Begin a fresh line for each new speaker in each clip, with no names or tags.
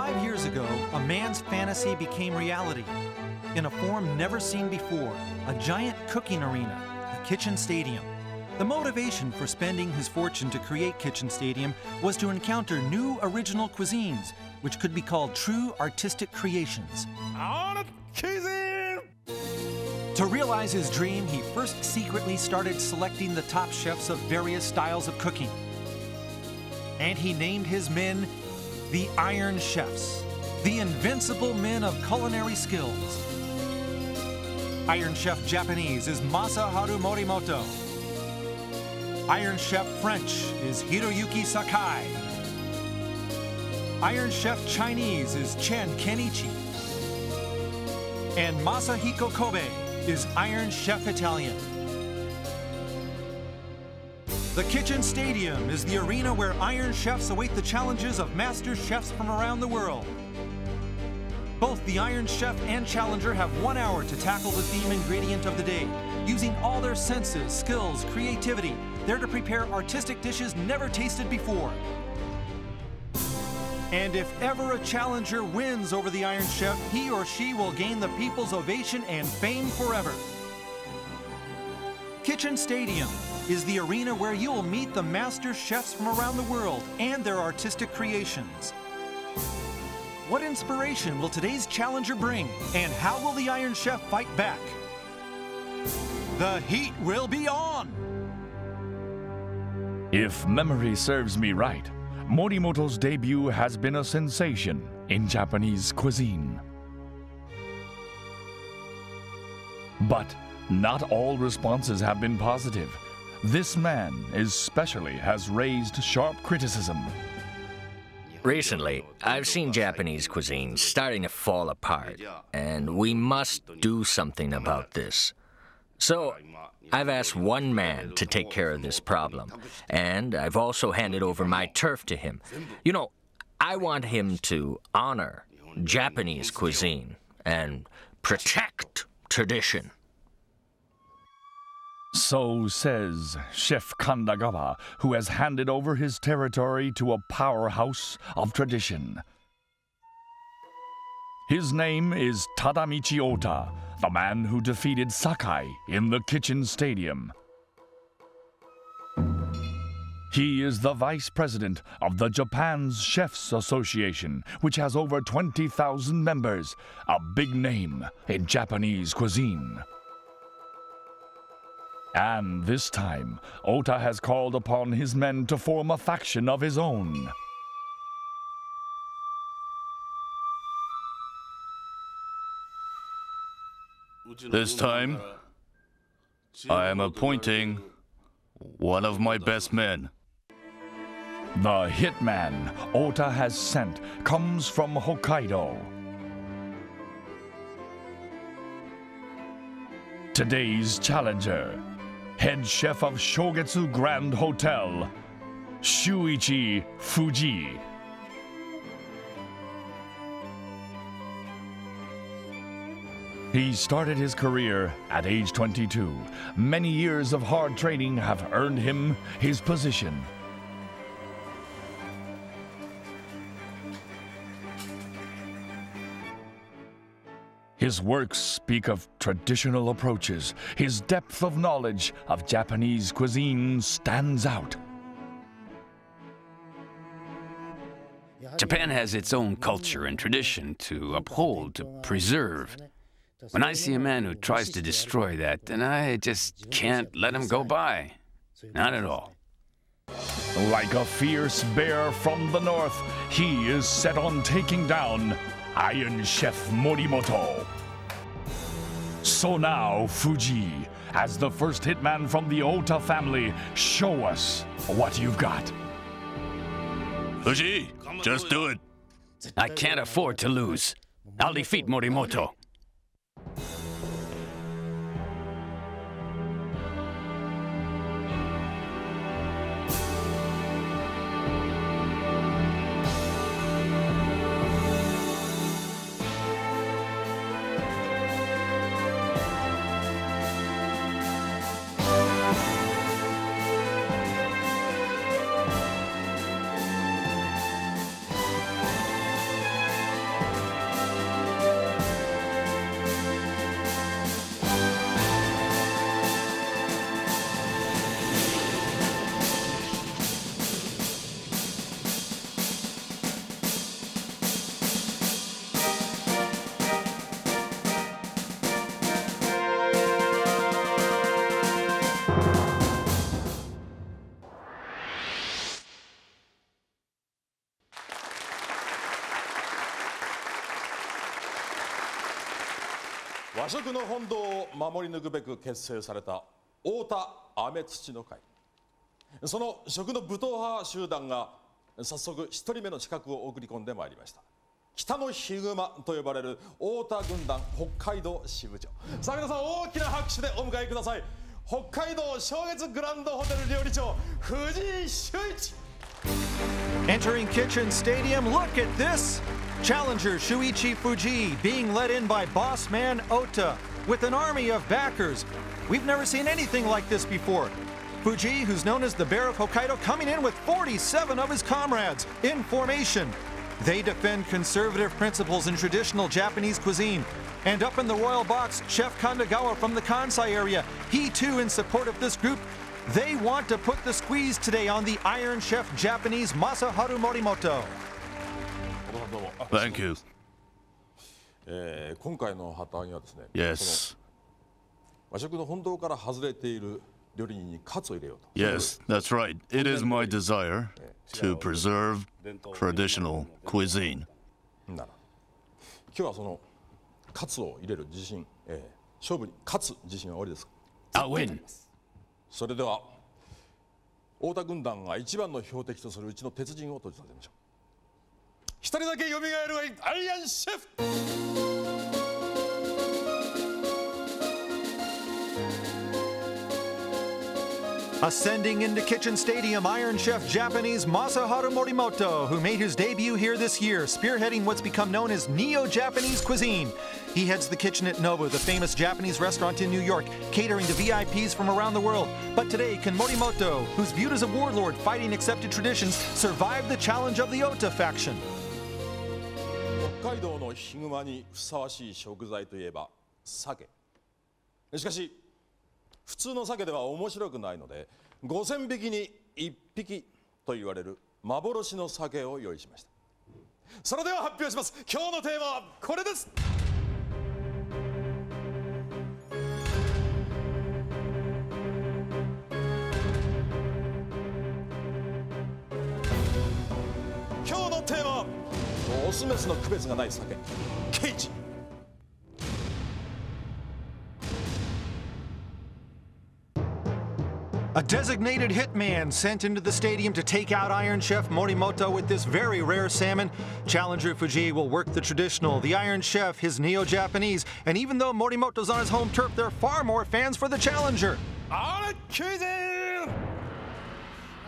Five years ago, a man's fantasy became reality. In a form never seen before, a giant cooking arena, the Kitchen Stadium. The motivation for spending his fortune to create Kitchen Stadium was to encounter new original cuisines, which could be called true artistic creations. To realize his dream, he first secretly started selecting the top chefs of various styles of cooking. And he named his men the Iron Chefs, the invincible men of culinary skills. Iron Chef Japanese is Masaharu Morimoto. Iron Chef French is Hiroyuki Sakai. Iron Chef Chinese is Chen Kenichi. And Masahiko Kobe is Iron Chef Italian. The Kitchen Stadium is the arena where Iron Chefs await the challenges of master chefs from around the world. Both the Iron Chef and Challenger have one hour to tackle the theme ingredient of the day, using all their senses, skills, creativity. They're to prepare artistic dishes never tasted before. And if ever a challenger wins over the Iron Chef, he or she will gain the people's ovation and fame forever. Kitchen Stadium is the arena where you'll meet the master chefs from around the world and their artistic creations. What inspiration will today's challenger bring, and how will the Iron Chef fight back? The heat will be on!
If memory serves me right, Morimoto's debut has been a sensation in Japanese cuisine. But not all responses have been positive. This man, especially, has raised sharp criticism.
Recently, I've seen Japanese cuisine starting to fall apart, and we must do something about this. So, I've asked one man to take care of this problem, and I've also handed over my turf to him. You know, I want him to honor Japanese cuisine and protect tradition.
So says Chef Kandagawa, who has handed over his territory to a powerhouse of tradition. His name is Tadamichi Ota, the man who defeated Sakai in the kitchen stadium. He is the vice president of the Japan's Chefs Association, which has over 20,000 members, a big name in Japanese cuisine. And this time, Ota has called upon his men to form a faction of his own.
This time, I am appointing one of my best men.
The hitman Ota has sent comes from Hokkaido. Today's challenger, head chef of Shogetsu Grand Hotel, Shuichi Fuji. He started his career at age 22. Many years of hard training have earned him his position. His works speak of traditional approaches. His depth of knowledge of Japanese cuisine stands out.
Japan has its own culture and tradition to uphold, to preserve. When I see a man who tries to destroy that, then I just can't let him go by. Not at all.
Like a fierce bear from the north, he is set on taking down Iron Chef Morimoto. So now, Fuji, as the first hitman from the Ota family, show us what you've got.
Fuji, just do it.
I can't afford to lose. I'll defeat Morimoto.
和食の本堂を守り抜くべく結成された太田雨土の会。その食の武闘派集団が早速一人目の資格を送り込んでまいりました。北のヒグマと呼ばれる太田軍団北海道支部長。さあ皆さん大きな拍手でお迎えください。北海道正月グランドホテル料理長藤井修一。
Entering Kitchen Stadium, look at this! Challenger Shuichi Fuji being led in by boss man Ota with an army of backers. We've never seen anything like this before. Fuji, who's known as the Bear of Hokkaido, coming in with 47 of his comrades in formation. They defend conservative principles in traditional Japanese cuisine. And up in the royal box, Chef Kandagawa from the Kansai area, he too in support of this group. They want to put the squeeze today on the Iron Chef Japanese Masaharu Morimoto.
Thank you.
えー今回の旗揚げはですね
Yes.
和食の本堂から外れている料理人にカツを入れようと
Yes, that's right. It is my desire to preserve traditional cuisine.
なら今日はそのカツを入れる自信、えー勝負に勝つ自信はおありですか
？I'll win.
それでは太田軍団が一番の標的とするうちの鉄人を閉じさせましょう 一人だけ蘇るがいいアイアンシェフ
Ascending into Kitchen Stadium, Iron Chef Japanese Masaharu Morimoto, who made his debut here this year, spearheading what's become known as Neo Japanese cuisine. He heads the kitchen at Nobu, the famous Japanese restaurant in New York, catering to VIPs from around the world. But today, can Morimoto, who's viewed as a warlord fighting accepted traditions, survive the challenge of the Ota faction?
北海道のヒグマにふさわしい食材といえば鮭。しかし普通の鮭では面白くないので5000匹に1匹と言われる幻の鮭を用意しました。それでは発表します。今日のテーマはこれです。オスメスの区別がない酒ケイチ
A designated hitman sent into the stadium to take out Iron Chef Morimoto with this very rare salmon. Challenger Fuji will work the traditional, the Iron Chef, his neo Japanese, and even though Morimoto's on his home turf, there are far more fans for the Challenger.
あれクイズ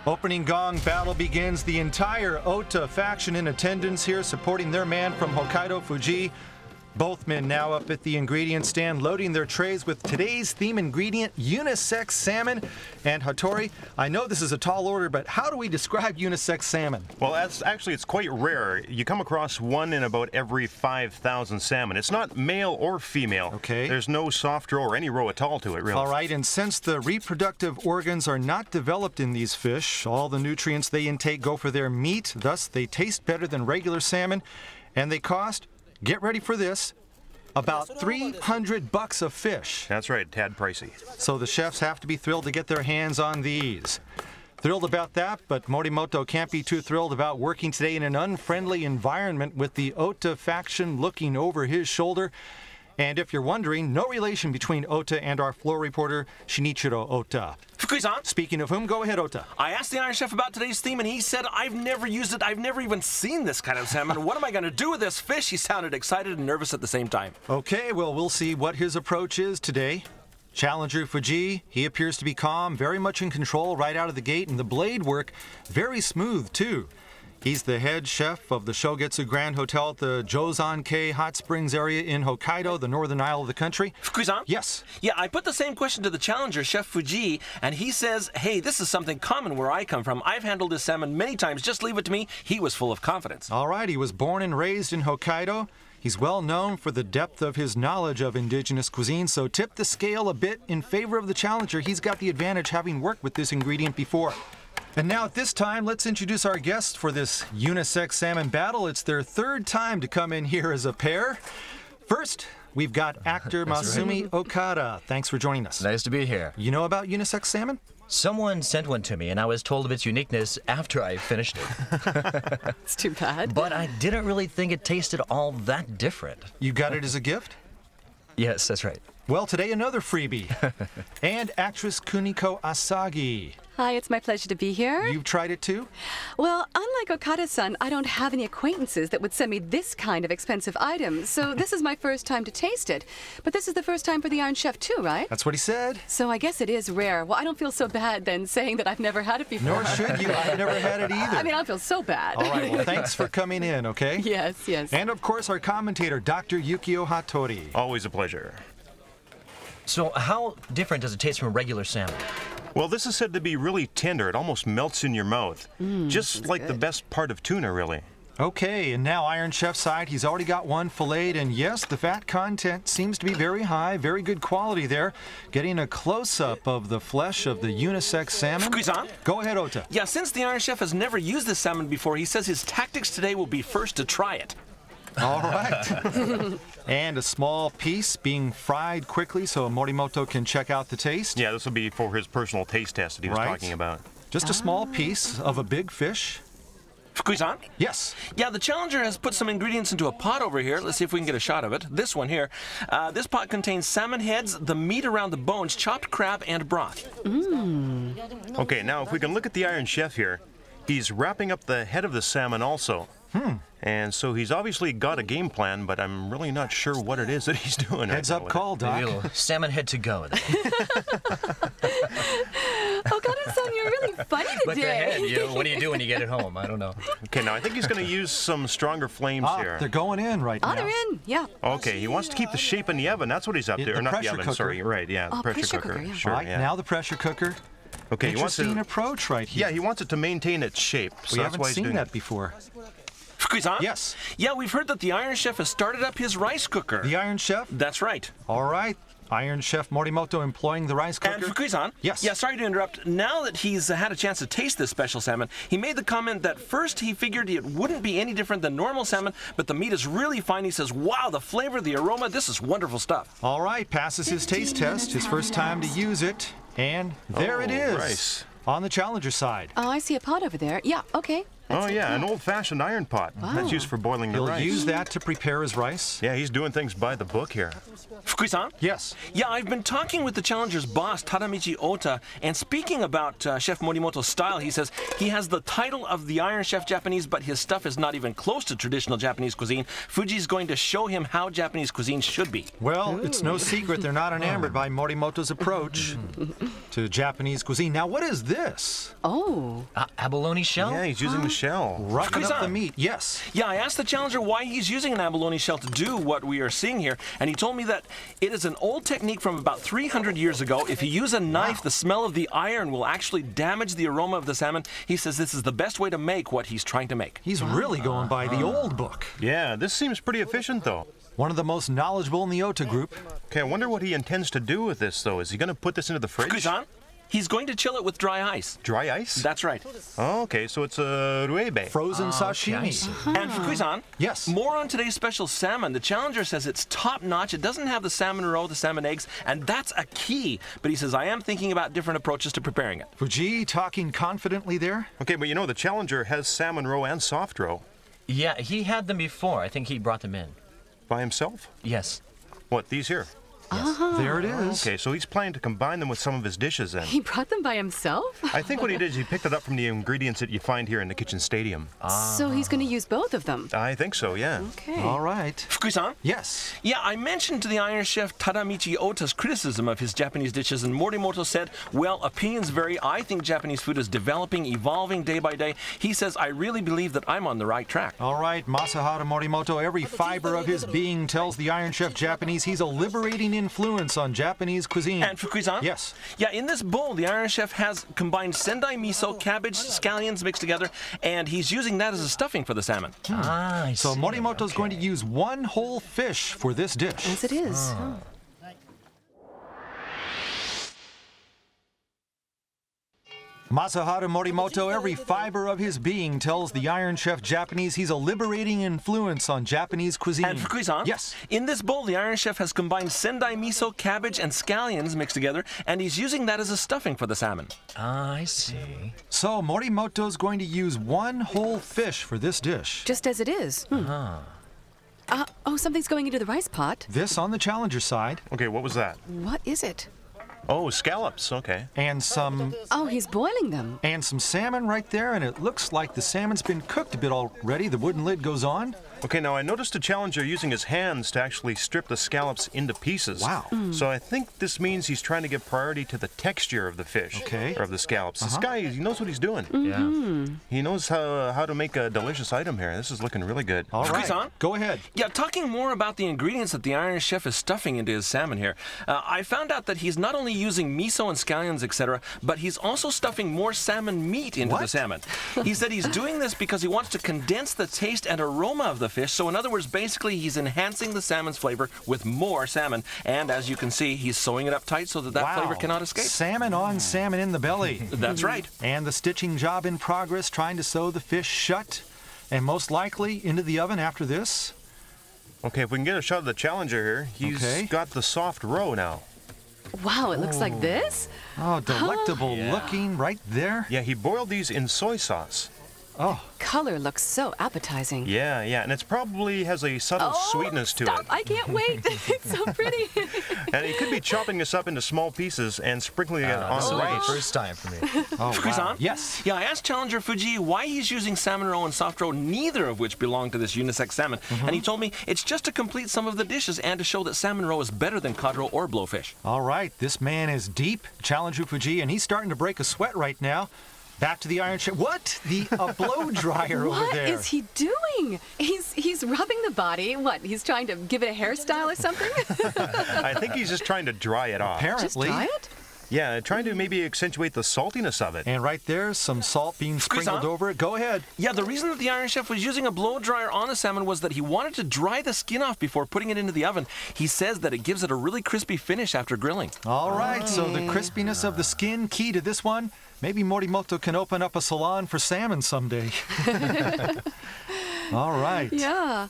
Opening gong battle begins. The entire Ota faction in attendance here, supporting their man from Hokkaido, Fuji. Both men now up at the ingredient stand, loading their trays with today's theme ingredient, unisex salmon. And Hattori, I know this is a tall order, but how do we describe unisex salmon?
Well, that's actually it's quite rare. You come across one in about every 5,000 salmon. It's not male or female.
Okay.
There's no soft roe or any roe at all to it, really.
All right, and since the reproductive organs are not developed in these fish, all the nutrients they intake go for their meat, thus they taste better than regular salmon, and they cost, get ready for this, about 300 bucks a fish.
That's right, tad pricey.
So the chefs have to be thrilled to get their hands on these. Thrilled about that, but Morimoto can't be too thrilled about working today in an unfriendly environment with the Ota faction looking over his shoulder. And if you're wondering, no relation between Ota and our floor reporter, Shinichiro Ota.
Fukui-san,
Speaking of whom, go ahead, Ota.
I asked the Iron Chef about today's theme, and he said, I've never used it. I've never even seen this kind of salmon. What am I going to do with this fish? He sounded excited and nervous at the same time.
Okay, well, we'll see what his approach is today. Challenger Fuji, he appears to be calm, very much in control right out of the gate, and the blade work very smooth too. He's the head chef of the Shogetsu Grand Hotel at the Jozan-kei Hot Springs area in Hokkaido, the northern isle of the country.
Fukui-san?
Yes.
Yeah, I put the same question to the challenger, Chef Fuji, and he says, hey, this is something common where I come from. I've handled this salmon many times. Just leave it to me. He was full of confidence.
All right, he was born and raised in Hokkaido. He's well known for the depth of his knowledge of indigenous cuisine, so tip the scale a bit in favor of the challenger. He's got the advantage having worked with this ingredient before. And now at this time, let's introduce our guests for this unisex salmon battle. It's their third time to come in here as a pair. First, we've got actor Masumi Okada. Thanks for joining us.
Nice to be here.
You know about unisex salmon?
Someone sent one to me, and I was told of its uniqueness after I finished it.
It's too bad.
but I didn't really think it tasted all that different.
You got it as a gift?
Yes, that's right.
Well, today another freebie. and actress Kuniko Asagi.
Hi, it's my pleasure to be here.
You've tried it too?
Well, unlike Okada-san, I don't have any acquaintances that would send me this kind of expensive item, so this is my first time to taste it. But this is the first time for the Iron Chef too, right?
That's what he said.
So I guess it is rare. Well, I don't feel so bad then saying that I've never had it before.
Nor should you. I've never had it either.
I mean, I feel so bad.
All right, well, thanks for coming in, okay?
Yes, yes.
And of course, our commentator, Dr. Yukio Hattori.
Always a pleasure.
So, how different does it taste from a regular salmon?
Well, this is said to be really tender. It almost melts in your mouth. Mm, Just like the best part of tuna, really.
Okay, and now Iron Chef side, he's already got one filleted, and yes, the fat content seems to be very high, very good quality there. Getting a close-up of the flesh of the unisex salmon.
Fukusan?
Go ahead, Ota.
Yeah, since the Iron Chef has never used this salmon before, he says his tactics today will be first to try it.
All right. and a small piece being fried quickly so Morimoto can check out the taste.
Yeah, this will be for his personal taste test that he was
Right.
talking about.
Just a small piece of a big fish.
Fukusan?
Yes.
Yeah, the Challenger has put some ingredients into a pot over here. Let's see if we can get a shot of it. This one here. Uh, this pot contains salmon heads, the meat around the bones, chopped crab, and broth.
Okay, now if we can look at the Iron Chef here, he's wrapping up the head of the salmon also.
Hmm.
And so he's obviously got a game plan, but I'm really not sure what it is that he's doing.
Heads
right
up
now
call,
it.
Doc.
Maybe a little salmon head to go.
Okada-san, you're really funny today.
but the head, you know, what do you do when you get it home? I don't know.
Okay, now I think he's going to use some stronger flames
Ah,
here.
they're going in right
Oh,
now.
they're in. Yeah.
Okay, he wants to keep the shape in the oven. That's what he's up
It-
to.
the
Or not the
pressure
oven,
cooker.
sorry. Right, yeah, the
Oh,
pressure,
pressure
cooker.
cooker, yeah.
Sure,
Right,
yeah.
now the pressure cooker.
okay, he wants
Interesting
to,
approach right here.
Yeah, he wants it to maintain its shape. So
we
that's
haven't
why he's
seen
doing
that
it.
before.
Fukusan?
Yes.
Yeah, we've heard that the Iron Chef has started up his rice cooker.
The Iron Chef?
That's right.
All right. Iron Chef Morimoto employing the rice
And
cooker.
Fukusan?
Yes.
Yeah, sorry to interrupt. Now that he's had a chance to taste this special salmon, he made the comment that first he figured it wouldn't be any different than normal salmon, but the meat is really fine. He says, wow, the flavor, the aroma, this is wonderful stuff.
All right, passes his taste test, his first time to use it, and there it
Oh,
is.
rice.
On the challenger side.
Oh, I see a pot over there. Yeah, okay. That's
Oh,
it,
yeah, an old fashioned iron pot. That's used for boiling the
He'll
rice.
use that to prepare his rice.
Yeah, he's doing things by the book here.
Fukusan?
Yes.
Yeah, I've been talking with the Challenger's boss, Tadamichi Ota, and speaking about uh, Chef Morimoto's style, he says he has the title of the Iron Chef Japanese, but his stuff is not even close to traditional Japanese cuisine. Fuji's going to show him how Japanese cuisine should be.
Well, it's no secret they're not enamored by Morimoto's approach to Japanese cuisine. Now, what is this?
Oh.
Uh, abalone shell?
Yeah, he's using the shell.
Roughing up the meat. Yes.
Yeah, I asked the challenger why he's using an abalone shell to do what we are seeing here, and he told me that it is an old technique from about 300 years ago. If you use a knife, the smell of the iron will actually damage the aroma of the salmon. He says this is the best way to make what he's trying to make.
He's really going by the ah. old book.
Yeah, this seems pretty efficient, though.
One of the most knowledgeable in the Ota group.
Okay, I wonder what he intends to do with this, though. Is he going to put this into the fridge?
Fukusan, he's going to chill it with dry ice.
Dry ice?
That's right.
Oh, okay, so it's a ruibe.
Frozen
okay, I
sashimi.
see.
And Fukusan,
Yes.
more on today's special salmon. The challenger says it's top notch. It doesn't have the salmon roe, the salmon eggs, and that's a key. But he says, I am thinking about different approaches to preparing it.
Fuji talking confidently there.
Okay, but you know, the Challenger has salmon roe and soft roe
Yeah, he had them before. I think he brought them in.
by himself.
Yes.
What, these here? Uh-huh.
There it is.
Okay, so he's planning to combine them with some of his dishes then.
He brought them by himself?
I think what he did is he picked it up from the ingredients that you find here in the kitchen stadium.
So he's going to use both of them.
I think so, yeah.
Okay.
All right.
Fukusan?
Yes.
Yeah, I mentioned to the Iron Chef Tadamichi Ota's criticism of his Japanese dishes, and Morimoto said, Well, opinions vary. I think Japanese food is developing, evolving day by day. He says, I really believe that I'm on the right track.
All right, Masaharu Morimoto, every fiber of his being tells the Iron Chef Japanese he's a liberating influence on Japanese cuisine.
And Fukusan?
Yes.
Yeah, in this bowl, the Iron Chef has combined sendai miso, cabbage, scallions mixed together, and he's using that as a stuffing for the salmon.
Ah, I
So
see.
Morimoto's going to use one whole fish for this dish.
As it is. Oh.
Masaharu Morimoto, every fiber of his being tells the Iron Chef Japanese he's a liberating influence on Japanese cuisine.
And Fukusan?
Yes.
In this bowl, the Iron Chef has combined sendai miso, cabbage, and scallions mixed together, and he's using that as a stuffing for the salmon.
Ah, I see.
So Morimoto's going to use one whole fish for this dish.
Just as it is. Hmm. Uh, oh, something's going into the rice pot.
This on the challenger side.
Okay, what was that?
What is it?
Oh, scallops. Okay.
And some
Oh, he's boiling them.
and some salmon right there, and it looks like the salmon's been cooked a bit already. The wooden lid goes on.
Okay, now I noticed the challenger using his hands to actually strip the scallops into pieces.
Wow.
So I think this means he's trying to give priority to the texture of the fish.
Okay.
Or of the scallops. This
Uh-huh.
guy, he knows what he's doing.
Mm-hmm.
Yeah.
He knows how how to make a delicious item here. This is looking really good.
All right.
Fukusan?
Go ahead.
Yeah, talking more about the ingredients that the Iron Chef is stuffing into his salmon here, uh, I found out that he's not only using miso and scallions, etc., but he's also stuffing more salmon meat into the
What?
salmon. He said he's doing this because he wants to condense the taste and aroma of the fish. So, in other words, basically, he's enhancing the salmon's flavor with more salmon. And as you can see, he's sewing it up tight so that that
wow.
flavor cannot escape.
Salmon on salmon in the belly.
That's right.
and the stitching job in progress, trying to sew the fish shut, and most likely into the oven after this.
Okay, if we can get a shot of the challenger here, he's
Okay.
got the soft roe now.
Wow, it looks like this?
Oh, delectable looking right there.
Yeah, he boiled these in soy sauce.
Oh,
Color looks so appetizing.
Yeah, yeah, and it's probably has a subtle
Oh,
sweetness to
stop.
it.
I can't wait. it's so pretty.
And he could be chopping this up into small pieces and sprinkling it
Uh,
on
this will be
rice.
the first time for me.
oh
Fukusan?
wow. Yes.
Yeah, I asked Challenger Fuji why he's using salmon roe and soft roe, neither of which belong to this unisex salmon. And he told me it's just to complete some of the dishes and to show that salmon roe is better than cod roe or blowfish.
All right, this man is deep, Challenger Fuji, and he's starting to break a sweat right now. Back to the iron chef. What? The a blow dryer over
What
there.
is he doing? He's he's rubbing the body. What? He's trying to give it a hairstyle or something?
I think he's just trying to dry it off. Apparently.
Just
Apparently.
try it?
Yeah, trying to maybe accentuate the saltiness of it.
And right there, some salt being sprinkled over it. Go ahead.
Yeah, the reason that the Iron Chef was using a blow dryer on the salmon was that he wanted to dry the skin off before putting it into the oven. He says that it gives it a really crispy finish after grilling.
All right, so the crispiness of the skin, key to this one. Maybe Morimoto can open up a salon for salmon someday. All right.
Yeah.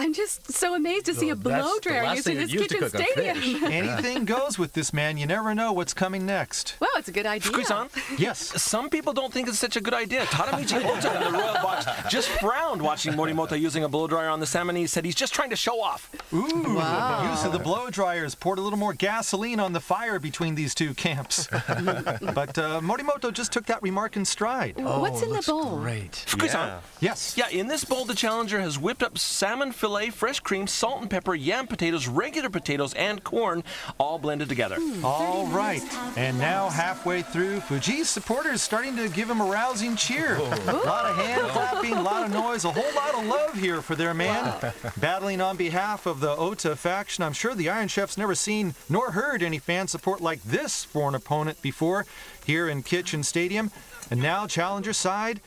I'm just so amazed to see a blow dryer
last
using
thing
this
you'd use to
kitchen stadium.
Anything goes with this man. You never know what's coming next.
Well, it's a good idea.
Fukusan,
Yes.
some people don't think it's such a good idea. Tadamichi Ota in the Royal Box just frowned watching Morimoto using a blow dryer on the salmon. He said he's just trying to show off.
Ooh, wow. use of the blow dryers poured a little more gasoline on the fire between these two camps. but uh, Morimoto just took that remark in stride.
What's in the bowl?
Great.
Fukusan,
Yes.
Yeah, in this bowl, the challenger has whipped up salmon fillet, fresh cream, salt and pepper, yam potatoes, regular potatoes, and corn, all blended together.
All right. And now, halfway through, Fuji's supporters starting to give him a rousing cheer. Oh. A lot of hand oh. clapping, a lot of noise, a whole lot of love here for their man. Battling on behalf of the Ota faction. I'm sure the Iron Chef's never seen nor heard any fan support like this for an opponent before here in Kitchen Stadium. And now, challenger side,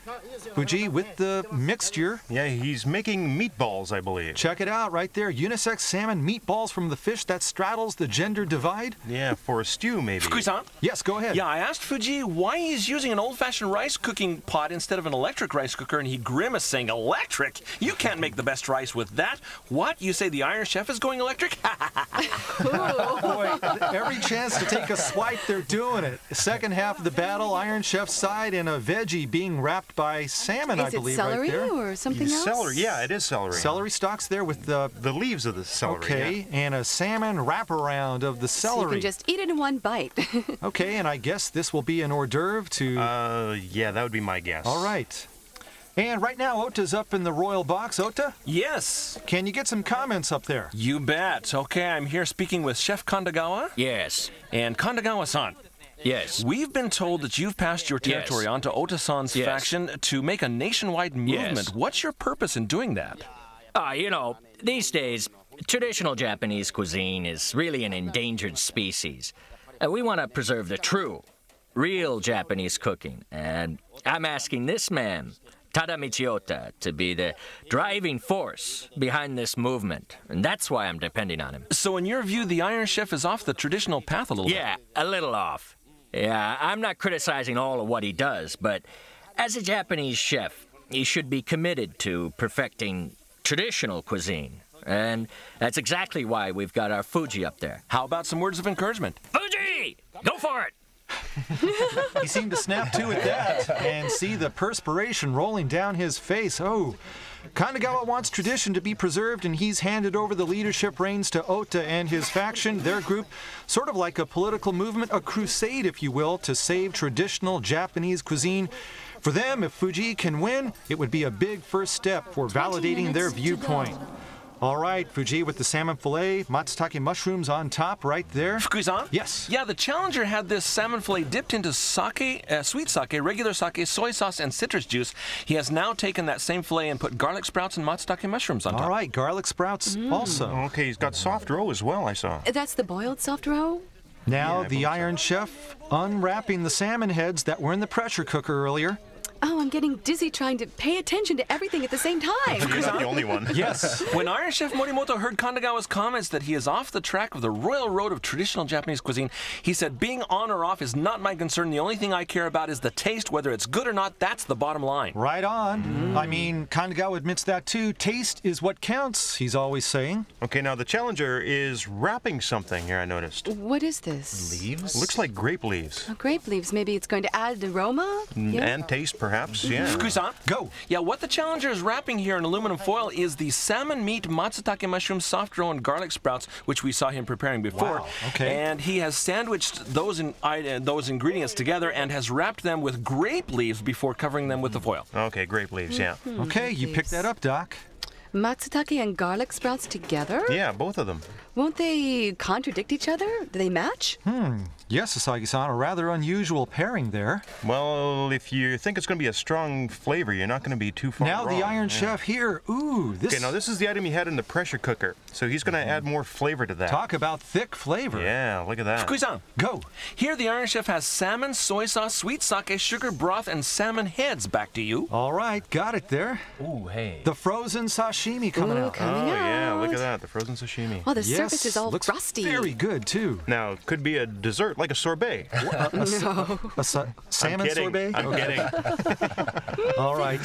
Fuji with the mixture.
Yeah, he's making meatballs, I believe.
Check it out right there. Unisex salmon meatballs from the fish that straddles the gender divide.
Yeah, for a stew, maybe.
Fukusan?
Yes, go ahead.
Yeah, I asked Fuji why he's using an old-fashioned rice cooking pot instead of an electric rice cooker, and he grimaced, saying, "Electric? You can't make the best rice with that. What? You say the Iron Chef is going electric?
Boy, every chance to take a swipe, they're doing it. Second half of the battle, Iron Chef's side and a veggie being wrapped by salmon, I
Is it
believe,
celery
right there.
or something else?
Celery, yeah, it is celery.
Celery stalks there with the
The leaves of the celery.
okay, and a salmon wraparound of the
So you can just eat it in one bite.
Okay, and I guess this will be an hors d'oeuvre to.
Yeah. Uh, yeah, that would be my guess.
All right. And right now, Ota's up in the royal box. Ota,
yes,
can you get some comments up there?
you bet. Okay, I'm here speaking with Chef Kandagawa
Yes,
and Kandagawa-san.
Yes.
We've been told that you've passed your territory on to Ota-san's
Yes.
faction to make a nationwide movement.
Yes.
What's your purpose in doing that?
Ah, you know, these days, traditional Japanese cuisine is really an endangered species. And we want to preserve the true, real Japanese cooking. And I'm asking this man, Tadamichi Ota, to be the driving force behind this movement. And that's why I'm depending on him.
So, in your view, the Iron Chef is off the traditional path a little bit?
Yeah, a little off. Yeah, I'm not criticizing all of what he does, but as a Japanese chef, he should be committed to perfecting traditional cuisine. And that's exactly why we've got our Fuji up there.
How about some words of encouragement?
Fuji! Go for it!
he seemed to snap to at that and see the perspiration rolling down his face. Oh, Kandagawa wants tradition to be preserved, and he's handed over the leadership reins to Ota and his faction, their group, sort of like a political movement, a crusade, if you will, to save traditional Japanese cuisine. For them, if Fuji can win, it would be a big first step for validating their viewpoint. All right, Fuji with the salmon fillet, matsutake mushrooms on top right there.
Fukui-san?
Yes.
Yeah, the challenger had this salmon fillet dipped into sake, uh, sweet sake, regular sake, soy sauce, and citrus juice. He has now taken that same fillet and put garlic sprouts and matsutake mushrooms on top.
All right, garlic sprouts also.
Okay, he's got soft roe as well, I saw.
That's the boiled soft roe?
Now
Yeah,
the
believe so.
Iron Chef unwrapping the salmon heads that were in the pressure cooker earlier.
Oh, I'm getting dizzy trying to pay attention to everything at the same time.
You're not the only one.
Yes.
When Iron Chef Morimoto heard Kandagawa's comments that he is off the track of the royal road of traditional Japanese cuisine, he said, Being on or off is not my concern. The only thing I care about is the taste. Whether it's good or not, that's the bottom line.
Right on. I mean, Kandagawa admits that too. Taste is what counts, he's always saying.
Okay, now the challenger is wrapping something here, I noticed.
What is this?
Leaves?
Looks like grape leaves.
Oh, grape leaves. Maybe it's going to add aroma?
Mm,
Yeah.
And taste, perhaps, Mm-hmm. yeah.
Fukui-san?
Go.
Yeah, what the challenger is wrapping here in aluminum foil is the salmon meat matsutake mushroom soft roe and garlic sprouts, which we saw him preparing before.
Wow, okay.
And he has sandwiched those in, uh, those ingredients together and has wrapped them with grape leaves before covering them with the foil.
Okay, grape leaves, yeah. Mm-hmm.
Okay, you picked that up, Doc.
Matsutake and garlic sprouts together?
Yeah, both of them.
Won't they contradict each other? Do they match? Hmm.
Yes, Asagi-san, a rather unusual pairing there.
Well, if you think it's going to be a strong flavor, you're not going to be too far
Now the Iron
yeah.
Chef here. Ooh, this,
Okay, now this is the item he had in the pressure cooker, so he's going to mm-hmm. add more flavor to that.
talk about thick flavor.
Yeah, look at that.
Fukui-san,
Go.
here the Iron Chef has salmon, soy sauce, sweet sake, sugar broth, and salmon heads. Back to you.
All right, got it there.
Ooh, hey.
The frozen sashimi coming
Ooh,
out.
coming
Oh, yeah, look at that, the frozen sashimi.
Oh, the
yes,
surface is all
looks
rusty.
very good too.
Now, could be a dessert like a sorbet.
A sa- salmon
I'm
sorbet.
I'm
Okay.
kidding.
All right.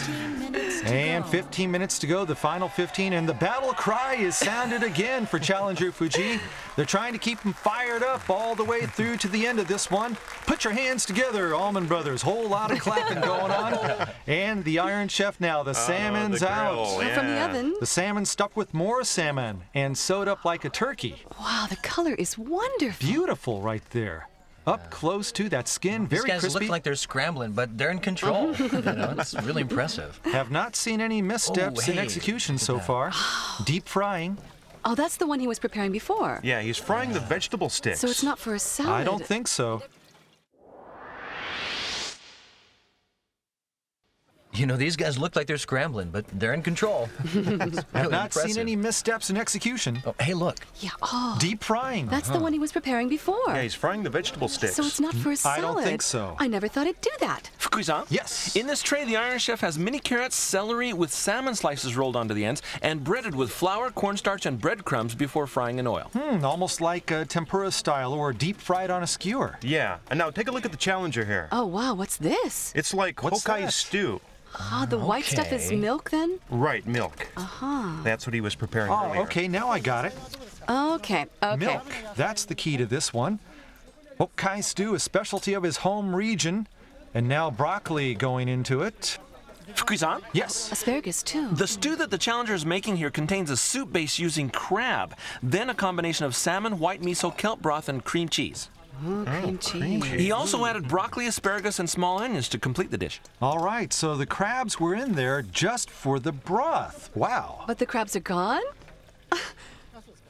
And 15 minutes to go, the final 15, and the battle cry is sounded again for Challenger Fuji. They're trying to keep them fired up all the way through to the end of this one. Put your hands together, Almond Brothers. Whole lot of clapping going on. And the Iron Chef now, the oh, salmon's
the
out.
grill,
Oh, From the oven.
The salmon stuffed with more salmon and sewed up like a turkey.
Wow, the color is wonderful.
Beautiful right there. Up close to that skin,
These
very
guys
crispy.
look like they're scrambling, but they're in control. you know, it's really impressive.
Have not seen any missteps oh, in
hey,
execution so
that.
far. Deep frying.
Oh, that's the one he was preparing before.
Yeah, he's frying the vegetable sticks.
So it's not for a salad.
I don't think so.
You know, these guys look like they're scrambling, but they're in control. It's
Have
really
not seen any missteps in execution.
Oh, hey, look.
Yeah. Oh,
Deep frying.
that's the one he was preparing before.
Yeah, he's frying the vegetable sticks.
so it's not for a salad.
I don't think so.
I never thought it'd do that.
Fukui-san?
Yes.
In this tray, the Iron Chef has mini carrots, celery with salmon slices rolled onto the ends, and breaded with flour, cornstarch, and breadcrumbs before frying in oil.
Hmm, almost like uh, tempura style or deep fried on a skewer.
Yeah, and now take a look at the challenger here.
Oh, wow, what's this?
It's like
What's
Hokkaido stew.
Ah, the white stuff is milk then?
Right, milk. Uh-huh. That's what he was preparing
Oh,
earlier.
okay, now I got it.
Okay, okay.
Milk. That's the key to this one. Hokkai stew, a specialty of his home region. And now broccoli going into it.
Fukui-san?
Yes.
Asparagus too.
The stew that the Challenger is making here contains a soup base using crab, then a combination of salmon, white miso, kelp broth, and cream cheese.
Oh, cream cheese.
He also added broccoli, asparagus, and small onions to complete the dish.
All right, so the crabs were in there just for the broth. Wow.
But the crabs are gone?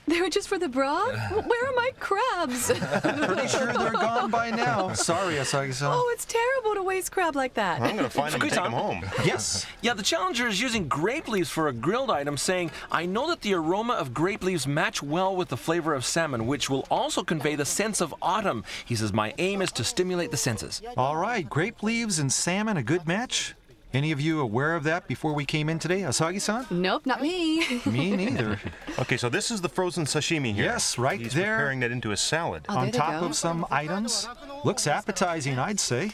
They were just for the broth? Where are my crabs?
Pretty sure they're gone by now. Sorry, Asagi-san.
oh, it's terrible to waste crab like that.
I'm going to find him and take him
Fukui-san.
home.
Yes.
Yeah, the Challenger is using grape leaves for a grilled item, saying, I know that the aroma of grape leaves match well with the flavor of salmon, which will also convey the sense of autumn. He says, My aim is to stimulate the senses.
All right, grape leaves and salmon, a good match? Any of you aware of that before we came in today, Asagi-san?
Nope, not me.
Me neither.
Okay, so this is the frozen sashimi here.
Yes, right
He's
there.
preparing that into a salad.
Oh,
On top of some items. Looks appetizing, I'd say.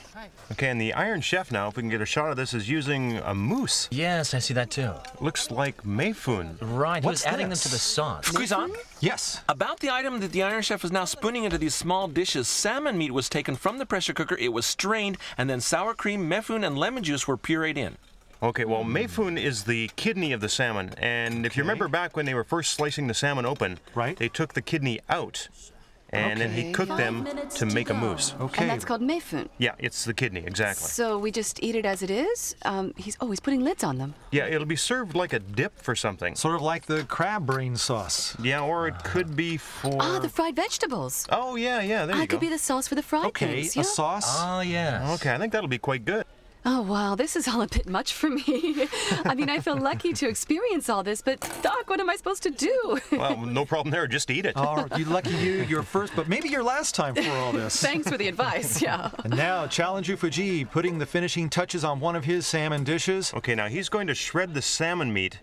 Okay, and the Iron Chef now, if we can get a shot of this, is using a mousse.
Yes, I see that too.
Looks like mefun.
Right, he was
What's
adding
this?
them to the sauce.
Fukuisan?
Yes.
About the item that the Iron Chef is now spooning into these small dishes, salmon meat was taken from the pressure cooker, it was strained, and then sour cream, mefun, and lemon juice were pureed in.
Okay, well, mefun is the kidney of the salmon, and if you remember back when they were first slicing the salmon open,
Right.
they took the kidney out, and then he cooked them to make a mousse.
Okay.
And that's called mefun.
Yeah, it's the kidney, exactly.
So we just eat it as it is? Um, he's oh, he's putting lids on them.
Yeah, it'll be served like a dip for something.
Sort of like the crab brain sauce.
Yeah, or it could be for.
Ah, the fried vegetables.
Oh yeah, yeah. There
Ah,
you
it
go.
could be the sauce for the fried
Okay,
things.
a
yeah?
sauce.
Oh, yes.
Okay, I think that'll be quite good.
Oh, wow, this is all a bit much for me. I mean, I feel lucky to experience all this, but Doc, what am I supposed to do?
Well, no problem there. Just eat it.
Oh, you lucky you, your first, but maybe your last time for all this.
Thanks for the advice, yeah.
And now, Challenger Fuji putting the finishing touches on one of his salmon dishes.
Okay, now he's going to shred the salmon meat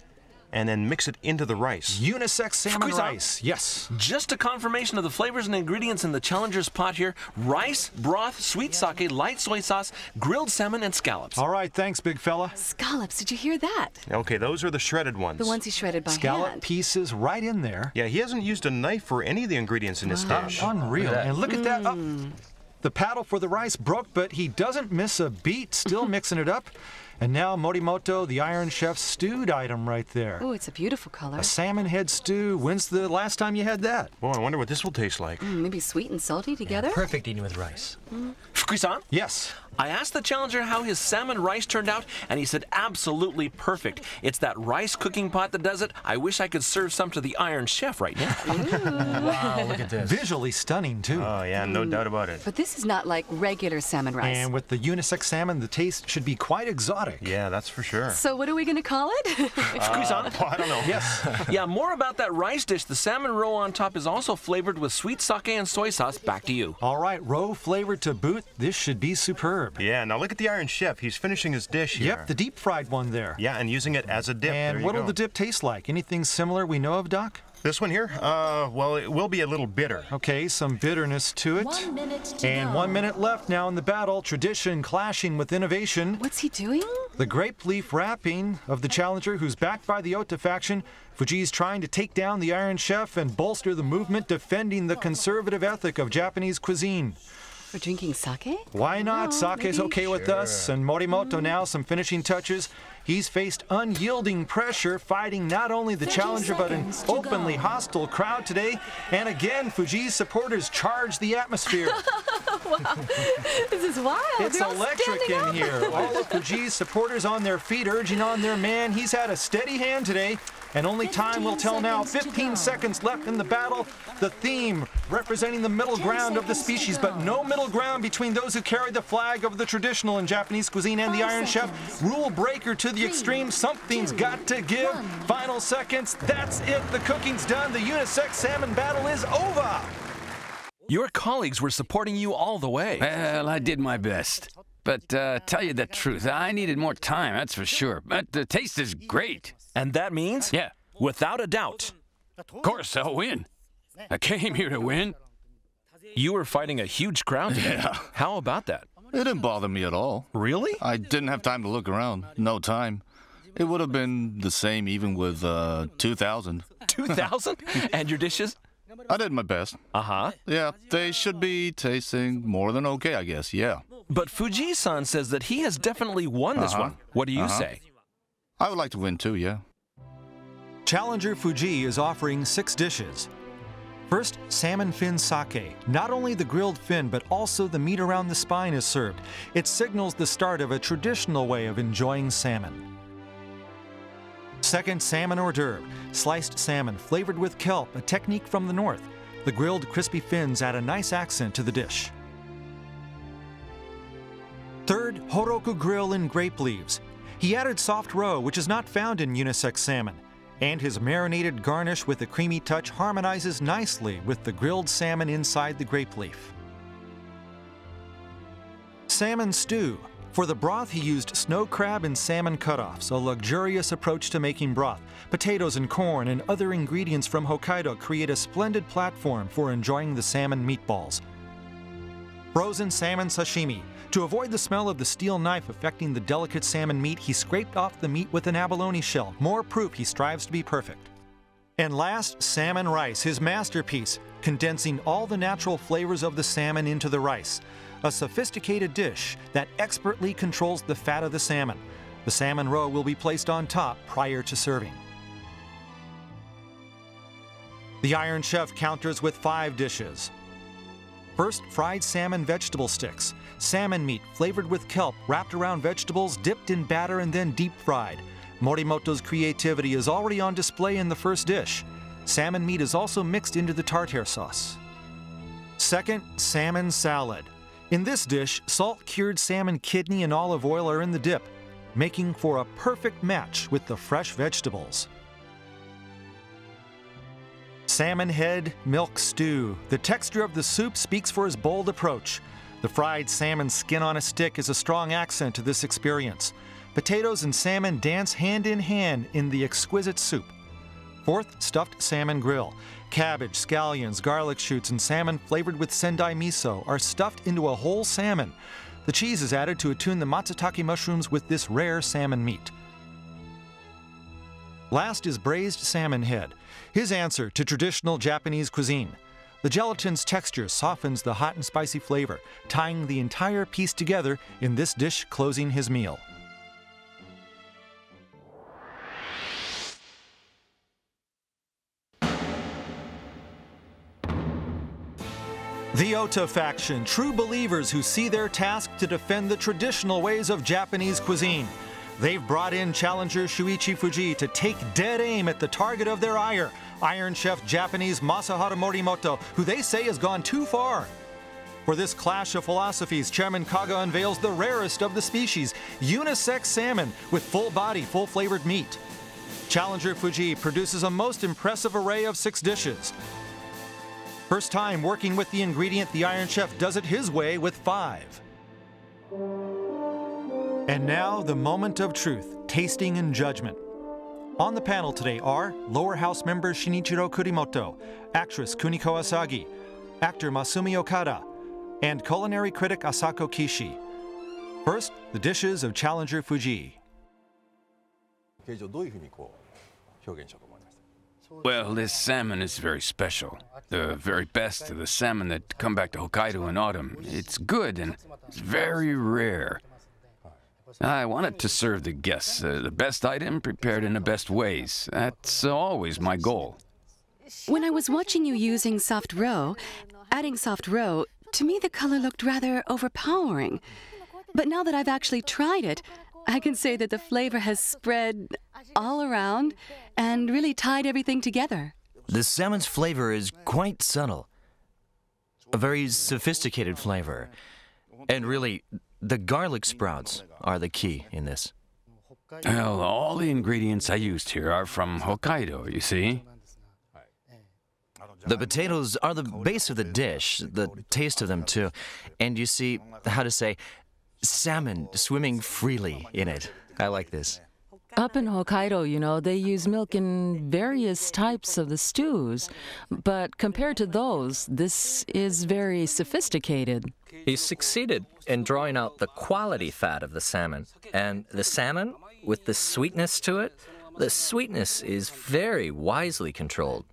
and then mix it into the rice.
Unisex salmon
Fukuisan?
rice. Yes.
Just a confirmation of the flavors and ingredients in the Challenger's pot here rice, broth, sweet sake, light soy sauce, grilled salmon, and scallops.
All right, thanks, big fella.
Scallops, did you hear that?
Okay, those are the shredded ones.
The ones he shredded by
Scallop
hand.
pieces right in there.
Yeah, he hasn't used a knife for any of the ingredients in this dish.
Unreal. And look at that.
Mm.
Oh, the paddle for the rice broke, but he doesn't miss a beat, still mixing it up. And now Morimoto, the Iron Chef's stewed item right there.
Oh, it's a beautiful color.
A salmon head stew. When's the last time you had that?
Boy, I wonder what this will taste like.
Mm, maybe sweet and salty together?
Perfect eating with rice.
Fukuisan?
Yes.
I asked the challenger how his salmon rice turned out, and he said absolutely perfect. It's that rice cooking pot that does it. I wish I could serve some to the Iron Chef right now.
Wow, look at this.
Visually stunning, too.
Oh, yeah, no doubt about it.
But this is not like regular salmon rice.
and with the unisex salmon, the taste should be quite exotic.
Yeah, that's for sure.
So what are we going to call it?
Uh, Fukuisan?
Well, I don't know.
Yes.
yeah, more about that rice dish. The salmon roe on top is also flavored with sweet sake and soy sauce. Back to you.
All right, roe flavored to boot. This should be superb.
Yeah, now look at the Iron Chef. He's finishing his dish here.
Yep, the deep fried one there.
Yeah, and using it as a dip.
And what'll the dip taste like? Anything similar we know of, Doc?
This one here? Uh, well, it will be a little bitter.
Okay, some bitterness to it.
One minute to
and
go.
one minute left now in the battle. Tradition clashing with innovation.
What's he doing?
The grape leaf wrapping of the challenger, who's backed by the Ota faction. Fuji's trying to take down the Iron Chef and bolster the movement defending the conservative ethic of Japanese cuisine.
For drinking sake?
Why not?
Oh,
Sake's
maybe.
okay with us. And Morimoto mm. now, some finishing touches. He's faced unyielding pressure, fighting not only the challenger, but an openly
go.
hostile crowd today. And again, Fuji's supporters charge the atmosphere.
This is wild.
It's
They're
electric
standing
in
up.
here. All of Fuji's supporters on their feet, urging on their man. He's had a steady hand today, and only time will tell now. 15 seconds left in the battle. The theme representing the middle ground of the species, but no middle ground between those who carry the flag of the traditional in Japanese cuisine and the Iron Chef. Rule breaker to the extreme. Something's got to give. Final seconds. That's it. The cooking's done. The unisex salmon battle is over.
Your colleagues were supporting you all the way.
Well, I did my best. But uh, tell you the truth, I needed more time, that's for sure. But the taste is great.
And that means?
Yeah,
Without a doubt,
of course I'll win. I came here to win.
you were fighting a huge crowd today.
Yeah.
How about that?
It didn't bother me at all.
Really?
I didn't have time to look around. No time. It would have been the same even with uh, 2,000.
2,000? and your dishes?
I did my best.
Uh huh.
Yeah, they should be tasting more than okay, I guess. Yeah.
But Fuji san says that he has definitely won this
Uh-huh.
one. What do you
Uh-huh.
say?
I would like to win too, yeah.
Challenger Fuji is offering six dishes. First, salmon fin sake. Not only the grilled fin, but also the meat around the spine is served. It signals the start of a traditional way of enjoying salmon. Second, salmon hors d'oeuvre. Sliced salmon flavored with kelp, a technique from the north. The grilled crispy fins add a nice accent to the dish. Third, Horoku grill in grape leaves. He added soft roe, which is not found in unisex salmon. And his marinated garnish with a creamy touch harmonizes nicely with the grilled salmon inside the grape leaf. Salmon stew. For the broth, he used snow crab and salmon cutoffs, a luxurious approach to making broth. Potatoes and corn and other ingredients from Hokkaido create a splendid platform for enjoying the salmon meatballs. Frozen salmon sashimi. To avoid the smell of the steel knife affecting the delicate salmon meat, he scraped off the meat with an abalone shell, more proof he strives to be perfect. And last, salmon rice, his masterpiece, condensing all the natural flavors of the salmon into the rice. A sophisticated dish that expertly controls the fat of the salmon. The salmon roe will be placed on top prior to serving. The Iron Chef counters with five dishes. First, fried salmon vegetable sticks. Salmon meat flavored with kelp, wrapped around vegetables, dipped in batter, and then deep fried. Morimoto's creativity is already on display in the first dish. Salmon meat is also mixed into the tartare sauce. Second, salmon salad. In this dish, salt cured salmon kidney and olive oil are in the dip, making for a perfect match with the fresh vegetables. Salmon head milk stew. The texture of the soup speaks for his bold approach. The fried salmon skin on a stick is a strong accent to this experience. Potatoes and salmon dance hand in hand in the exquisite soup. Fourth, stuffed salmon grill. Cabbage, scallions, garlic shoots, and salmon flavored with sendai miso are stuffed into a whole salmon. The cheese is added to attune the matsutake mushrooms with this rare salmon meat. Last is braised salmon head, his answer to traditional Japanese cuisine. The gelatin's texture softens the hot and spicy flavor, tying the entire piece together in this dish closing his meal. The Ohta faction, true believers who see their task to defend the traditional ways of Japanese cuisine. They've brought in challenger Shuichi Fuji to take dead aim at the target of their ire, Iron Chef Japanese Masaharu Morimoto, who they say has gone too far. For this clash of philosophies, Chairman Kaga unveils the rarest of the species, unisex salmon with full body, full flavored meat. Challenger Fuji produces a most impressive array of six dishes. First time working with the ingredient, the Iron Chef does it his way with five. And now, the moment of truth, tasting and judgment. On the panel today are lower house member Shinichiro Kurimoto, actress Kuniko Asagi, actor Masumi Okada, and culinary critic Asako Kishi. First, the dishes of Challenger Fuji.
Well, this salmon is very special. The very best of the salmon that come back to Hokkaido in autumn. It's good and it's very rare. I wanted to serve the guests uh, the best item prepared in the best ways. That's always my goal.
When I was watching you using soft roe, adding soft roe, to me the color looked rather overpowering. But now that I've actually tried it, I can say that the flavor has spread all around and really tied everything together.
The salmon's flavor is quite subtle, a very sophisticated flavor. And really, the garlic sprouts are the key in this.
Well, all the ingredients I used here are from Hokkaido, you see.
The potatoes are the base of the dish, the taste of them too. And you see, how to say, salmon swimming freely in it. I like this.
Up in Hokkaido, you know, they use milk in various types of the stews, but compared to those, this is very sophisticated.
He succeeded in drawing out the quality fat of the salmon. And the salmon, with the sweetness to it, the sweetness is very wisely controlled.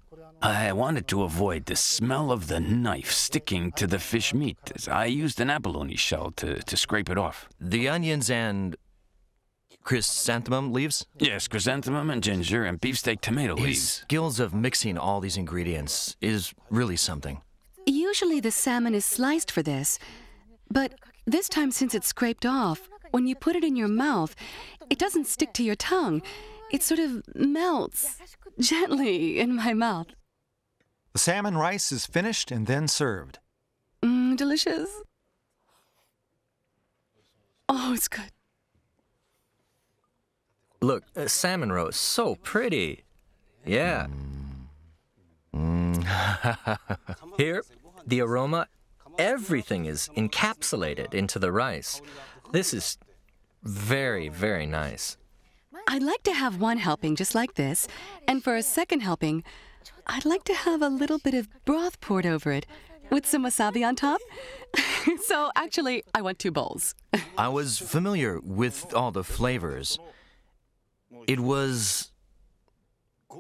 I wanted to avoid the smell of the knife sticking to the fish meat. I used an abalone shell to, to scrape it off.
The onions and chrysanthemum leaves?
Yes, chrysanthemum and ginger and beefsteak tomato
His
leaves.
skills of mixing all these ingredients is really something.
Usually the salmon is sliced for this, but this time since it's scraped off, when you put it in your mouth, it doesn't stick to your tongue. It sort of melts gently in my mouth.
The salmon rice is finished and then served.
Mmm, delicious. Oh, it's good.
Look, uh, salmon roast, so pretty. Yeah. Here, the aroma, everything is encapsulated into the rice. This is very, very nice.
I'd like to have one helping just like this, and for a second helping, I'd like to have a little bit of broth poured over it with some wasabi on top. so actually, I want two bowls.
I was familiar with all the flavors. It was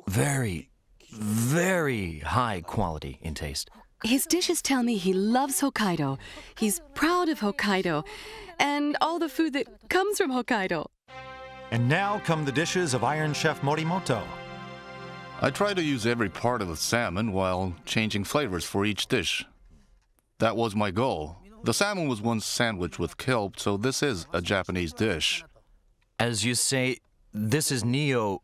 very, very high quality in taste.
His dishes tell me he loves Hokkaido. He's proud of Hokkaido and all the food that comes from Hokkaido.
And now come the dishes of Iron Chef Morimoto.
I try to use every part of the salmon while changing flavors for each dish. That was my goal. The salmon was once sandwiched with kelp, so this is a Japanese dish.
As you say, this is neo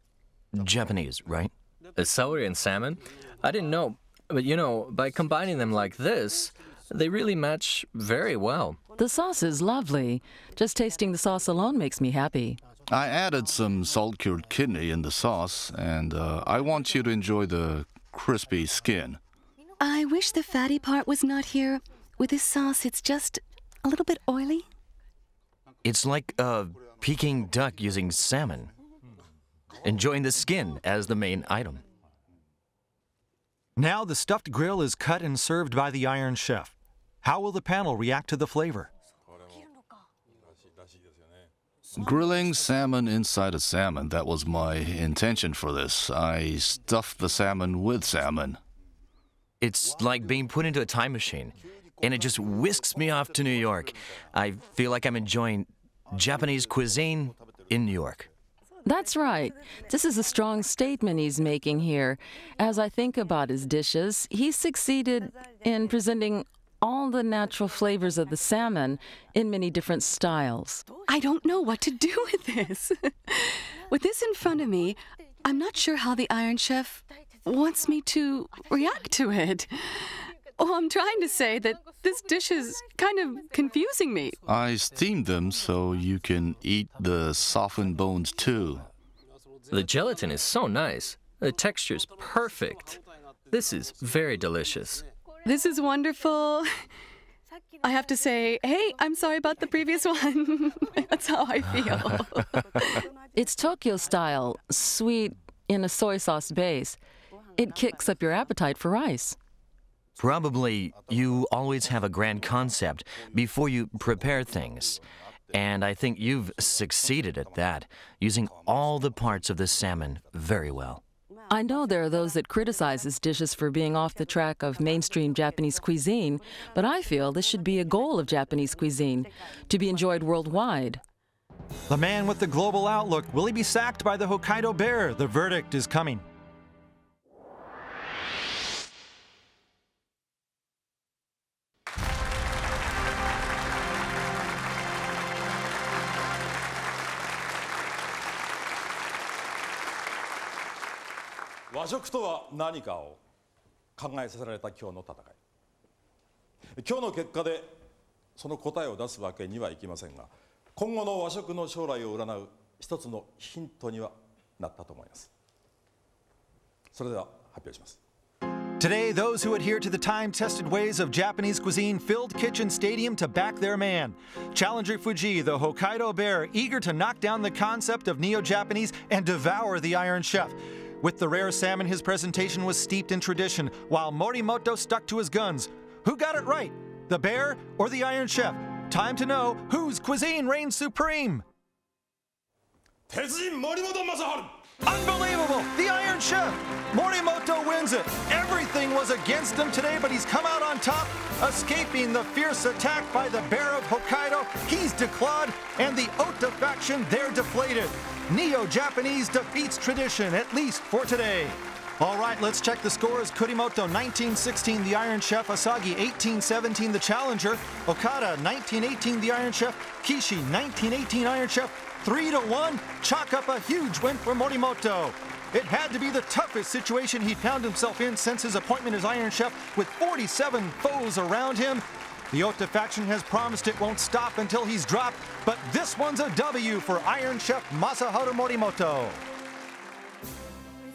Japanese, right?
The celery and salmon? I didn't know, but you know, by combining them like this, they really match very well.
The sauce is lovely. Just tasting the sauce alone makes me happy.
I added some salt cured kidney in the sauce, and uh, I want you to enjoy the crispy skin.
I wish the fatty part was not here. With this sauce, it's just a little bit oily.
It's like a Peking duck using salmon, enjoying the skin as the main item.
Now the stuffed grill is cut and served by the Iron Chef. How will the panel react to the flavor?
Grilling salmon inside a salmon, that was my intention for this. I stuffed the salmon with salmon.
It's like being put into a time machine, and it just whisks me off to New York. I feel like I'm enjoying Japanese cuisine in New York.
That's right. This is a strong statement he's making here. As I think about his dishes, he succeeded in presenting all the natural flavors of the salmon in many different styles.
I don't know what to do with this. with this in front of me, I'm not sure how the Iron Chef wants me to react to it. Oh, I'm trying to say that this dish is kind of confusing me.
I steamed them so you can eat the softened bones too.
The gelatin is so nice. The texture is perfect. This is very delicious.
This is wonderful. I have to say, hey, I'm sorry about the previous one. That's how I feel.
it's Tokyo style, sweet in a soy sauce base. It kicks up your appetite for rice.
Probably you always have a grand concept before you prepare things. And I think you've succeeded at that, using all the parts of the salmon very well.
I know there are those that criticize his dishes for being off the track of mainstream Japanese cuisine, but I feel this should be a goal of Japanese cuisine, to be enjoyed worldwide.
The man with the global outlook, will he be sacked by the Hokkaido Bear? The verdict is coming.
和食とは何かを考えさせられた今日の戦い今日の結果でその答えを出すわけにはいきませんが今後の和食の将来を占う一つのヒントにはなったと思いますそれでは発表します
Today, those who adhere to the time tested ways of Japanese cuisine filled Kitchen Stadium to back their man. Challenger Fuji, the Hokkaido Bear, eager to knock down the concept of neo Japanese and devour the Iron Chef. With the rare salmon, his presentation was steeped in tradition, while Morimoto stuck to his guns. Who got it right? The bear or the Iron Chef? Time to know whose cuisine reigns supreme. Unbelievable! The Iron Chef! Morimoto wins it. Everything was against him today, but he's come out on top, escaping the fierce attack by the Bear of Hokkaido. He's declawed, and the Ohta faction, they're deflated. Neo-Japanese defeats tradition, at least for today. All right, let's check the scores. Kurimoto 1916, the Iron Chef. Asagi 1817, the Challenger. Okada 1918, the Iron Chef. Kishi 1918, Iron Chef. 3 to 1, chalk up a huge win for Morimoto. It had to be the toughest situation he found himself in since his appointment as Iron Chef with 47 foes around him. The Ohta faction has promised it won't stop until he's dropped, but this one's a W for Iron Chef Masaharu Morimoto.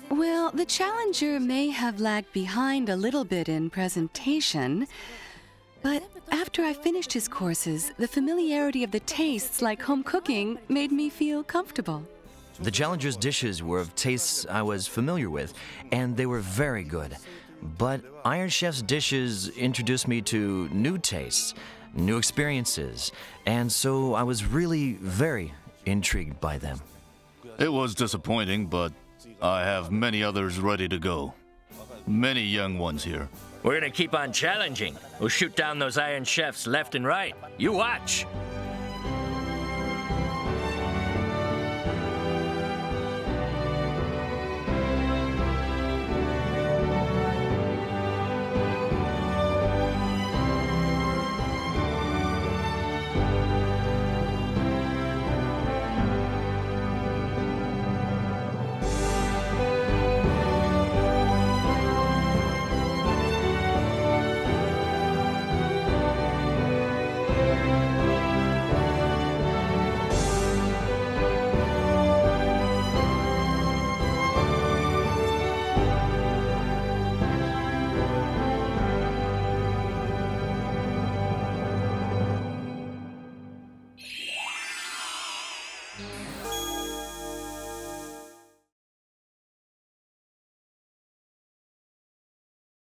Well, the challenger may have lagged behind a little bit in presentation, but after I finished his courses, the familiarity of the tastes like home cooking made me feel comfortable.
The Challenger's dishes were of tastes I was familiar with, and they were very good. But Iron Chef's dishes introduced me to new tastes, new experiences, and so I was really very intrigued by them.
It was disappointing, but I have many others ready to go. Many young ones here.
We're gonna keep on challenging. We'll shoot down those Iron Chefs left and right. You watch.